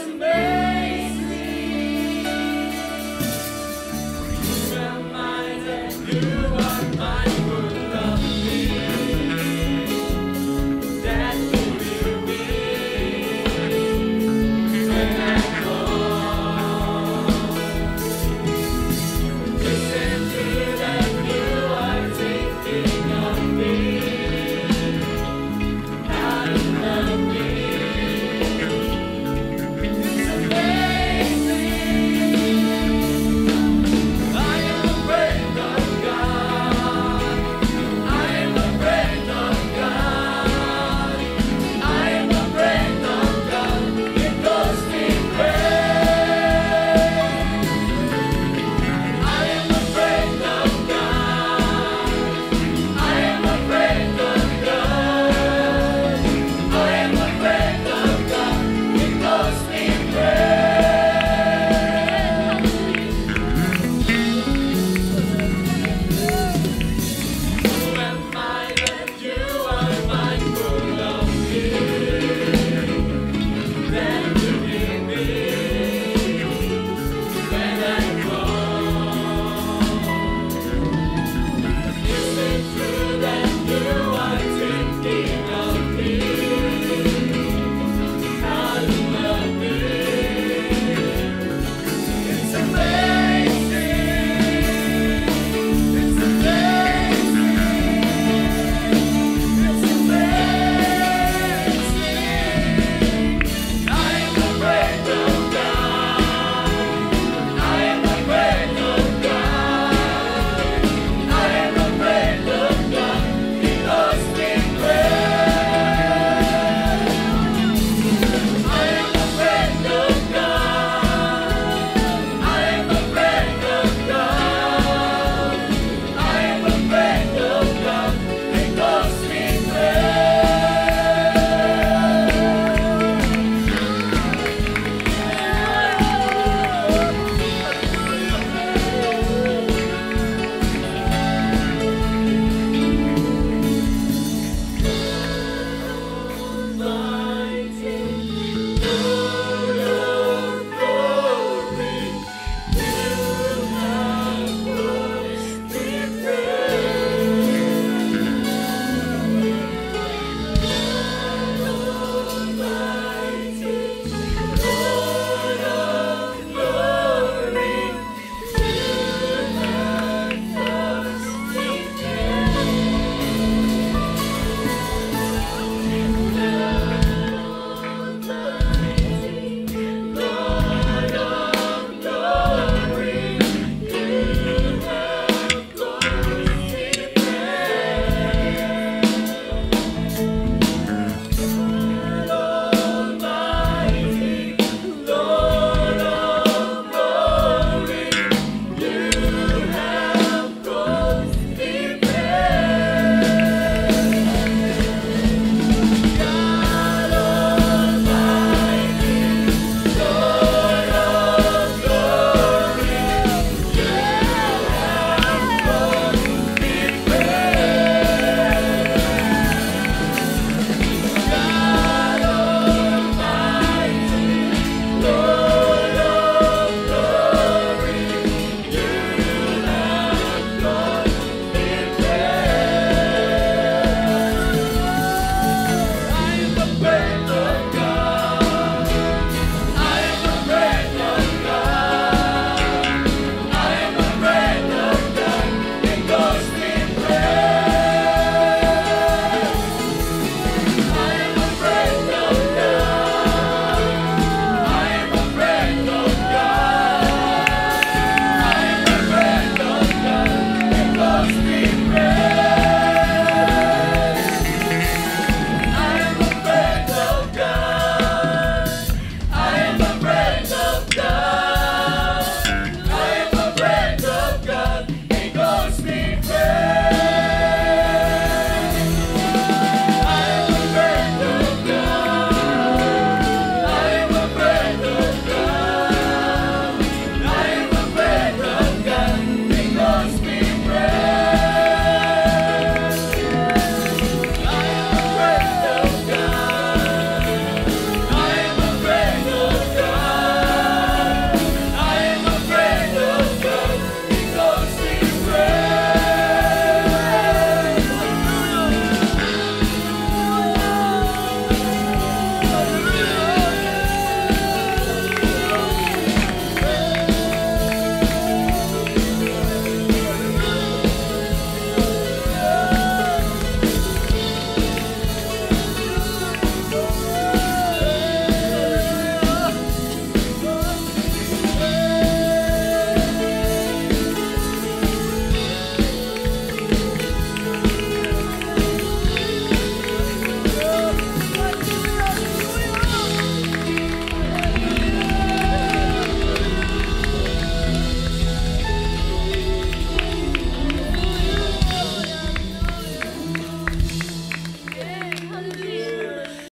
Amen.